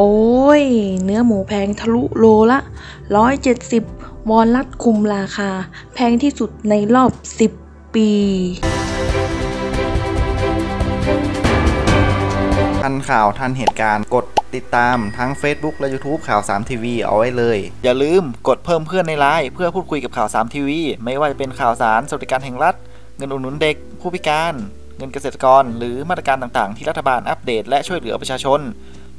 โอ้ย เนื้อหมูแพงทะลุโลละ 170 วอนรัดคุมราคา แพงที่สุดในรอบ 10 ปีทันข่าวทันเหตุการณ์กดติดตามทั้ง Facebook และ YouTube ข่าว 3 ทีวีเอาไว้เลย อย่าลืมกดเพิ่มเพื่อนในไลน์เพื่อพูดคุยกับข่าว 3 ทีวี ไม่ว่าจะเป็นข่าวสารสวัสดิการแห่งรัฐ เงินอุดหนุนเด็ก ผู้พิการ เงินเกษตรกร หรือมาตรการต่างๆ ที่รัฐบาลอัปเดตและช่วยเหลือประชาชน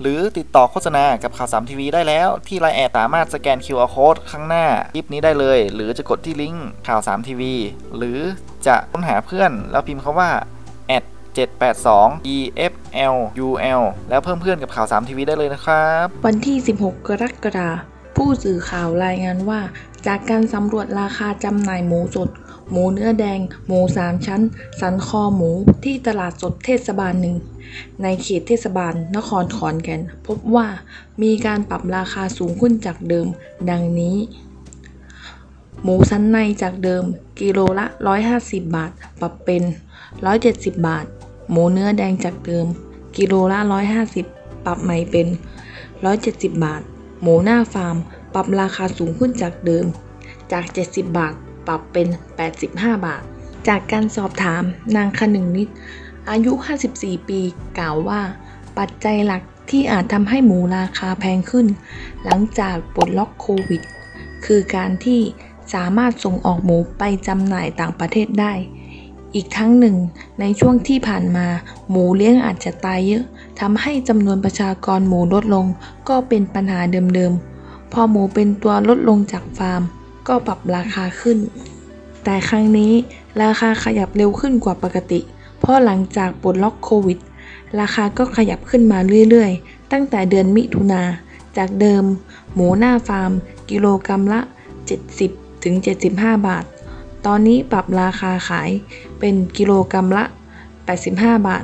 หรือติดต่อโฆษณากับข่าว3ทีวีได้แล้ว ที่ไลน์แอดสามารถสแกน QR Code ข้างหน้าคลิปนี้ได้เลย หรือจะกดที่ลิงก์ข่าว3ทีวีหรือจะค้นหาเพื่อน แล้วพิมพ์คาว่า782 EFL UL แล้วเพิ่มเพื่อนกับข่าว3ทีวีได้เลยนะครับ วันที่ 16 กรกฎาคมผู้สื่อข่าวรายงานว่า จากการสำรวจราคาจำหน่ายหมูสด หมูเนื้อแดง หมูสามชั้น สันคอหมูที่ตลาดสดเทศบาลหนึ่ง ในเขตเทศบาลนครขอนแก่น พบว่ามีการปรับราคาสูงขึ้นจากเดิม ดังนี้ หมูสันในจากเดิม กิโลละ 150 บาท ปรับเป็น 170 บาท หมูเนื้อแดงจากเดิม กิโลละ 150 ปรับใหม่เป็น 170 บาท หมูหน้าฟาร์ม ปรับราคาสูงขึ้นจากเดิมจาก 70 บาท ปรับเป็น 85 บาท จากการสอบถามนางคนึงนิด อายุ 54 ปีกล่าวว่า ปัจจัยหลักที่อาจทำให้หมูราคาแพงขึ้น หลังจากปลดล็อกโควิด คือการที่สามารถส่งออกหมูไปจำหน่ายต่างประเทศได้ อีกทั้งหนึ่ง ในช่วงที่ผ่านมา หมูเลี้ยงอาจจะตายเยอะทำให้จำนวนประชากรหมูลดลง ก็เป็นปัญหาเดิมๆ พอหมูเป็นตัวลดลงจากฟาร์ม ก็ปรับราคาขึ้น แต่ครั้งนี้ราคาขยับเร็วขึ้นกว่าปกติ เพราะหลังจากปลดล็อกโควิด ราคาก็ขยับขึ้นมาเรื่อยๆ ตั้งแต่เดือนมิถุนา จากเดิม หมูหน้าฟาร์ม กิโลกรรัมละ 70ถึง75 บาท ตอนนี้ปรับราคาขายเป็นกิโลกรรัมละ 85 บาท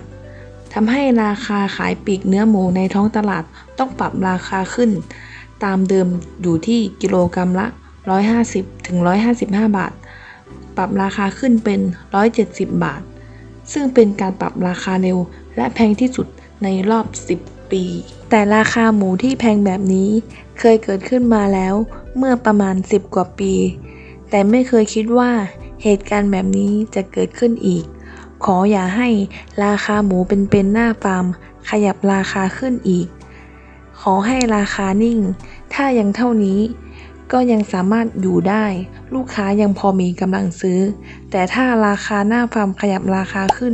ทำให้ราคาขายปีกเนื้อหมูในท้องตลาดต้องปรับราคาขึ้น ตามเดิมอยู่ที่กิโลกรรัมละ 150 ถึง 155 บาท ปรับราคาขึ้นเป็น 170 บาท ซึ่งเป็นการปรับราคาเร็วและแพงที่สุดในรอบ 10 ปี แต่ราคาหมูที่แพงแบบนี้เคยเกิดขึ้นมาแล้วเมื่อประมาณ 10 กว่าปี แต่ไม่เคยคิดว่าเหตุการณ์แบบนี้จะเกิดขึ้นอีก ขออย่าให้ราคาหมูเป็นๆหน้าฟาร์มขยับราคาขึ้นอีก ขอให้ราคานิ่ง ถ้ายังเท่านี้ ก็ยังสามารถอยู่ได้ ลูกค้ายังพอมีกำลังซื้อ แต่ถ้าราคาหน้าฟาร์มขยับราคาขึ้น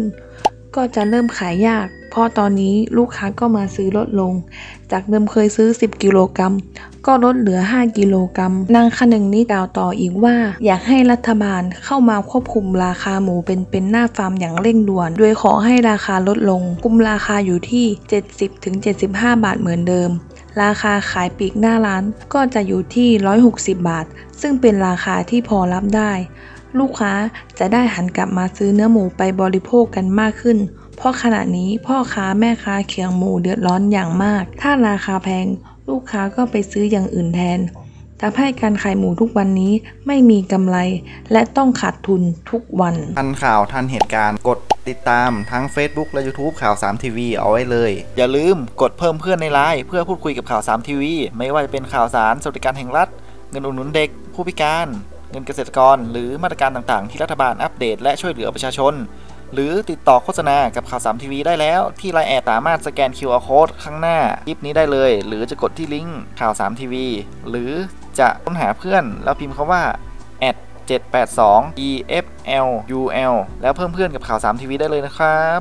ก็จะเริ่มขายยาก เพราะตอนนี้ลูกค้าก็มาซื้อลดลง จากเดิมเคยซื้อ 10 กิโลกรัมก็ลดเหลือ 5 กิโลกรัมนางคนึงนี่กล่าวต่ออีกว่า อยากให้รัฐบาลเข้ามาควบคุมราคาหมูเป็นเป็นหน้าฟาร์มอย่างเร่งด่วน โดยขอให้ราคาลดลง คุมราคาอยู่ที่ 70-75 บาทเหมือนเดิม ราคาขายปีกหน้าร้านก็จะอยู่ที่ 160 บาท ซึ่งเป็นราคาที่พอรับได้ ลูกค้าจะได้หันกลับมาซื้อเนื้อหมูไปบริโภคกันมากขึ้น เพราะขณะนี้พ่อค้าแม่ค้าเขียงหมูเดือดร้อนอย่างมาก ถ้าราคาแพง ลูกค้าก็ไปซื้ออย่างอื่นแทนทำให้การขายหมูทุกวันนี้ไม่มีกำไร และต้องขาดทุนทุกวัน ทันข่าวทันเหตุการณ์กด ติดตามทั้ง Facebook และ YouTube ข่าว3ทีวีเอาไว้เลย อย่าลืมกดเพิ่มเพื่อนในไลน์เพื่อพูดคุยกับข่าว3ทีวีไม่ว่าจะเป็นข่าวสารสวัสดิการแห่งรัฐ เงินอุดหนุนเด็ก ผู้พิการ เงินเกษตรกร หรือมาตรการต่างๆ ที่รัฐบาลอัปเดต และช่วยเหลือประชาชน หรือติดต่อโฆษณากับข่าว3ทีวีได้แล้ว ที่ไลน์แอดสามารถสแกน QR Code ข้างหน้าคลิปนี้ได้เลย หรือจะกดที่ลิงก์ข่าว3ทีวีหรือจะค้นหาเพื่อนแล้วพิมพ์คาว่า 782 EFL UL แล้วเพิ่มเพื่อนกับข่าว3ทีวีได้เลยนะครับ